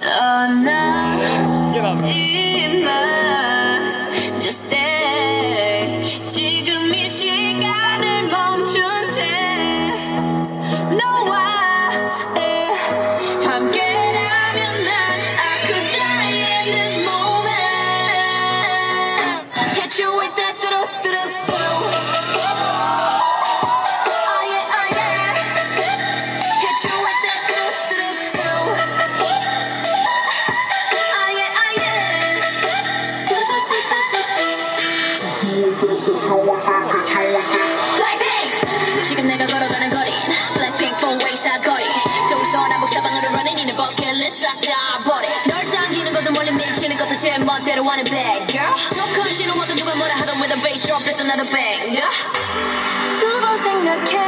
Get up. better want it bad, girl. No 녹음 신호 모두 누가 뭐라 하던 with a bass drop, it's another bang. 두번 생각해.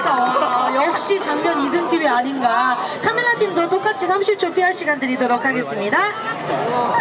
그렇죠. 어, 역시 작년 2등 팀이 아닌가. 카메라 팀도 똑같이 30초 피 r 시간 드리도록 하겠습니다. 어.